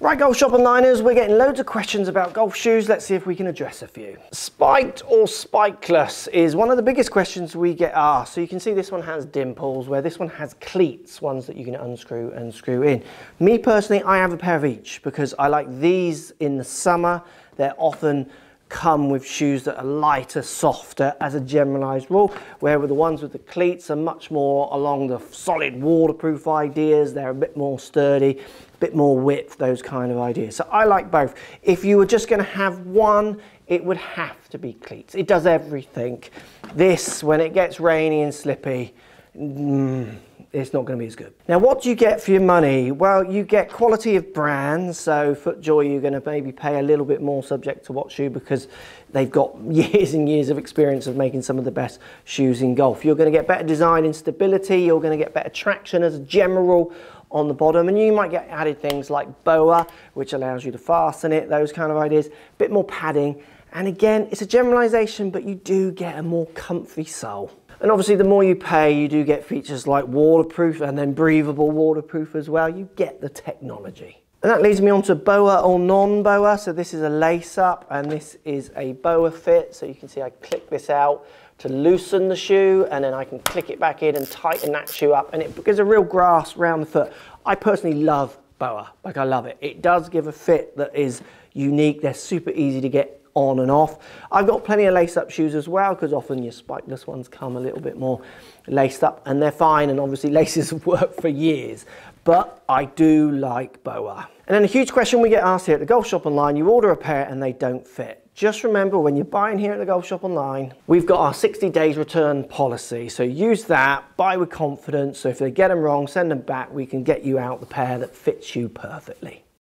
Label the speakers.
Speaker 1: Right, Golf Shop Onliners, we're getting loads of questions about golf shoes. Let's see if we can address a few. Spiked or spikeless is one of the biggest questions we get asked. So you can see this one has dimples, where this one has cleats, ones that you can unscrew and screw in. Me personally, I have a pair of each because I like these in the summer. They're often come with shoes that are lighter, softer as a generalized rule, where the ones with the cleats are much more along the solid waterproof ideas. They're a bit more sturdy, bit more width, those kind of ideas. So I like both. If you were just gonna have one, it would have to be cleats. It does everything. This, when it gets rainy and slippy, mm, it's not going to be as good. Now, what do you get for your money? Well, you get quality of brand. So FootJoy, you're going to maybe pay a little bit more subject to what shoe because they've got years and years of experience of making some of the best shoes in golf. You're going to get better design and stability. You're going to get better traction as a general on the bottom and you might get added things like BOA which allows you to fasten it those kind of ideas a bit more padding and again it's a generalization but you do get a more comfy sole and obviously the more you pay, you do get features like waterproof and then breathable waterproof as well. You get the technology. And that leads me on to BOA or non-BOA. So this is a lace up and this is a BOA fit. So you can see I click this out to loosen the shoe and then I can click it back in and tighten that shoe up and it gives a real grasp around the foot. I personally love BOA, like I love it. It does give a fit that is unique. They're super easy to get on and off. I've got plenty of lace up shoes as well because often your spikeless ones come a little bit more laced up and they're fine and obviously laces work for years but I do like BOA. And then a huge question we get asked here at the Golf Shop Online, you order a pair and they don't fit. Just remember when you're buying here at the Golf Shop Online, we've got our 60 days return policy. So use that, buy with confidence. So if they get them wrong, send them back. We can get you out the pair that fits you perfectly.